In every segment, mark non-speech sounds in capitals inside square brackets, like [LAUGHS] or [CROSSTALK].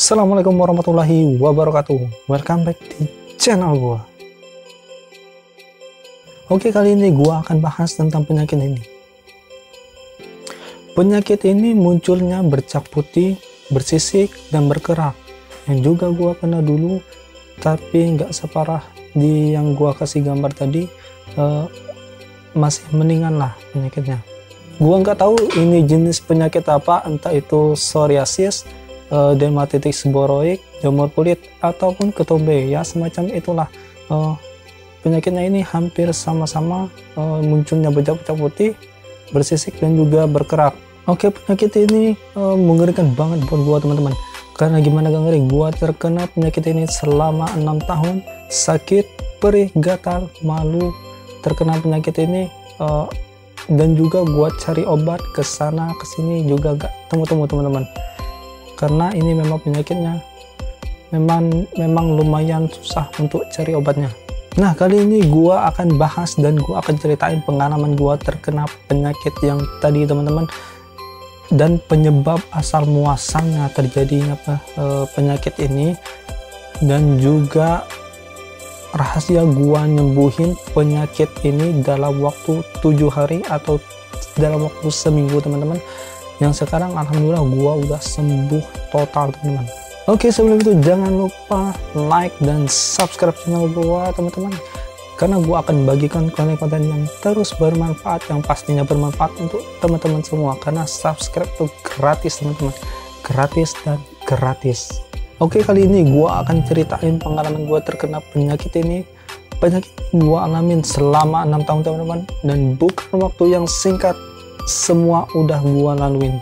Assalamualaikum warahmatullahi wabarakatuh. Welcome back di channel gua. Oke kali ini gua akan bahas tentang penyakit ini. Penyakit ini munculnya bercak putih, bersisik, dan berkerak. Yang juga gua pernah dulu Tapi nggak separah di yang gua kasih gambar tadi uh, Masih mendingan lah penyakitnya. Gua nggak tahu ini jenis penyakit apa Entah itu psoriasis uh, dermatitis seboroik, jamur kulit ataupun ketombe ya semacam itulah uh, penyakitnya ini hampir sama-sama uh, munculnya bercak-bercak putih, bersisik dan juga berkerak. Oke penyakit ini uh, mengerikan banget buat gua teman-teman. Karena gimana gak ngeri, gua terkena penyakit ini selama enam tahun, sakit, perih, gatal, malu, terkena penyakit ini uh, dan juga gua cari obat ke sana ke sini juga gak temu-temu teman-teman karena ini memang penyakitnya. Memang memang lumayan susah untuk cari obatnya. Nah kali ini gua akan bahas dan gua akan ceritain pengalaman gua terkena penyakit yang tadi teman-teman. Dan penyebab asal muasalnya terjadinya e, penyakit ini. Dan juga rahasia gua nyembuhin penyakit ini dalam waktu tujuh hari atau dalam waktu seminggu teman-teman yang sekarang alhamdulillah gua udah sembuh total teman-teman. Oke sebelum itu jangan lupa like dan subscribe channel gua teman-teman. Karena gua akan bagikan konten-konten yang terus bermanfaat yang pastinya bermanfaat untuk teman-teman semua. Karena subscribe itu gratis teman-teman. Gratis dan gratis. Oke kali ini gua akan ceritain pengalaman gua terkena penyakit ini. Penyakit gua alamin selama enam tahun teman-teman. Dan bukan waktu yang singkat semua udah gua laluin.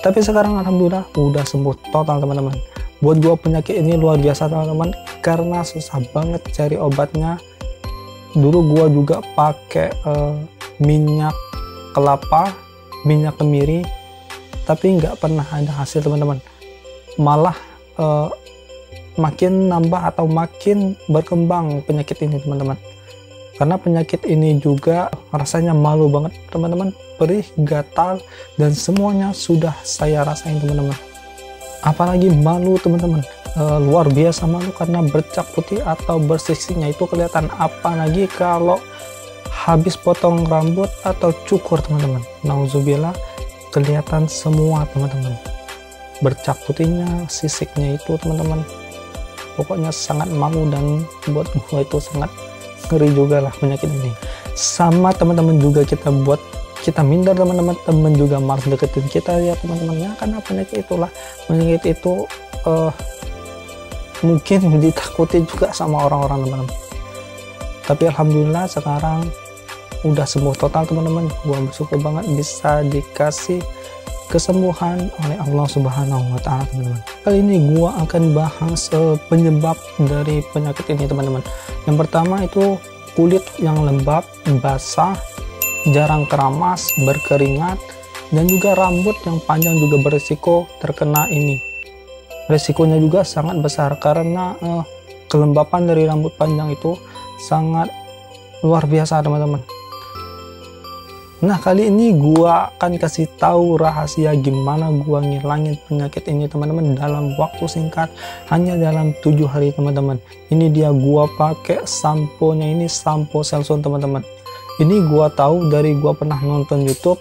Tapi sekarang alhamdulillah udah sembuh total teman-teman. Buat gua penyakit ini luar biasa teman-teman karena susah banget cari obatnya. Dulu gua juga pakai uh, minyak kelapa minyak kemiri tapi nggak pernah ada hasil teman-teman. Malah uh, makin nambah atau makin berkembang penyakit ini teman-teman karena penyakit ini juga rasanya malu banget teman-teman. Perih gatal dan semuanya sudah saya rasain teman-teman. Apalagi malu teman-teman. E, luar biasa malu karena bercak putih atau bersisiknya itu kelihatan apalagi kalau habis potong rambut atau cukur teman-teman. Nauzubillah kelihatan semua teman-teman. Bercak putihnya sisiknya itu teman-teman. Pokoknya sangat malu dan buat gue itu sangat ngeri juga lah penyakit ini. Sama teman-teman juga kita buat kita minder teman-teman teman juga malas deketin kita ya teman-teman. Ya karena penyakit itulah. Penyakit itu uh, mungkin [LAUGHS] ditakuti juga sama orang-orang teman-teman. Tapi alhamdulillah sekarang udah sembuh total teman-teman. Gua bersyukur banget bisa dikasih kesembuhan oleh Allah Subhanahu wa taala teman-teman. Kali ini gua akan bahas uh, penyebab dari penyakit ini teman-teman. Yang pertama itu kulit yang lembab, basah, jarang keramas, berkeringat, dan juga rambut yang panjang juga berisiko terkena ini. Resikonya juga sangat besar karena uh, kelembapan dari rambut panjang itu sangat luar biasa teman-teman Nah kali ini gua akan kasih tahu rahasia gimana gua ngilangin penyakit ini teman-teman dalam waktu singkat hanya dalam tujuh hari teman-teman. Ini dia gua pakai sampo nya ini sampo Selsun teman-teman. Ini gua tahu dari gua pernah nonton YouTube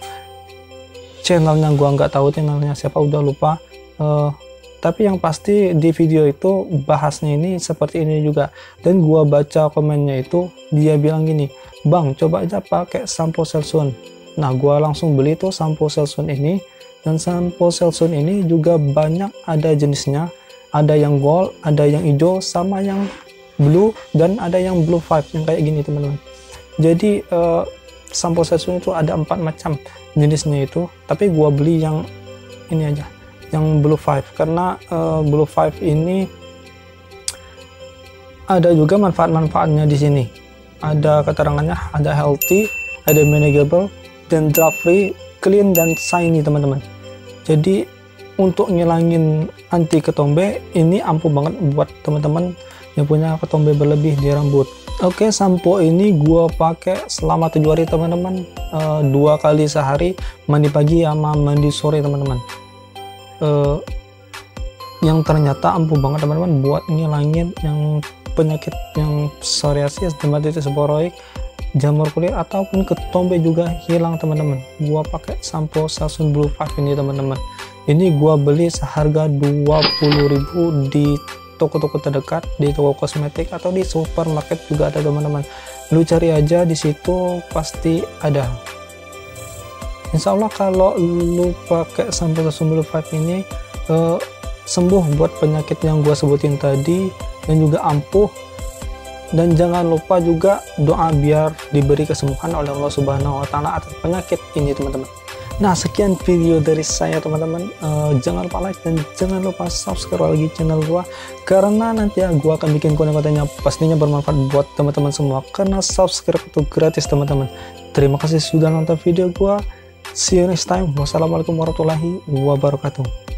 channelnya gua nggak tahu channelnya siapa udah lupa. Uh, tapi yang pasti di video itu bahasnya ini seperti ini juga dan gua baca komennya itu dia bilang gini bang coba aja pakai sampo Selsun. Nah gua langsung beli tuh sampo Selsun ini. Dan sampo Selsun ini juga banyak ada jenisnya. Ada yang gold ada yang hijau sama yang blue dan ada yang blue five yang kayak gini teman-teman. Jadi uh, sampo Selsun itu ada empat macam jenisnya itu. Tapi gua beli yang ini aja yang blue five. Karena uh, blue five ini ada juga manfaat-manfaatnya di sini ada keterangannya ada healthy ada manageable dan draft free clean dan shiny teman-teman. Jadi untuk ngilangin anti ketombe ini ampuh banget buat teman-teman yang punya ketombe berlebih di rambut. Oke sampo ini gua pakai selama tujuh hari teman-teman. Uh, dua kali sehari mandi pagi sama mandi sore teman-teman. Uh, yang ternyata ampuh banget teman-teman buat ngilangin yang penyakit yang psoriasis, dermatitis seboroik, jamur kulit ataupun ketombe juga hilang teman-teman. Gua pakai sampo Sasun Blue Five ini teman-teman. Ini gua beli seharga 20.000 di toko-toko terdekat, di toko kosmetik atau di supermarket juga ada teman-teman. Lu cari aja di situ pasti ada. Insya Allah kalau lu pakai sampo Sasun Blue Five ini uh, sembuh buat penyakit yang gue sebutin tadi dan juga ampuh dan jangan lupa juga doa biar diberi kesembuhan oleh Allah Subhanahu wa taala atas penyakit ini teman-teman. Nah, sekian video dari saya teman-teman. Uh, jangan lupa like dan jangan lupa subscribe lagi channel gua karena nanti ya gua akan bikin konten-kontennya pastinya bermanfaat buat teman-teman semua karena subscribe itu gratis teman-teman. Terima kasih sudah nonton video gua. See you next time. Wassalamualaikum warahmatullahi wabarakatuh.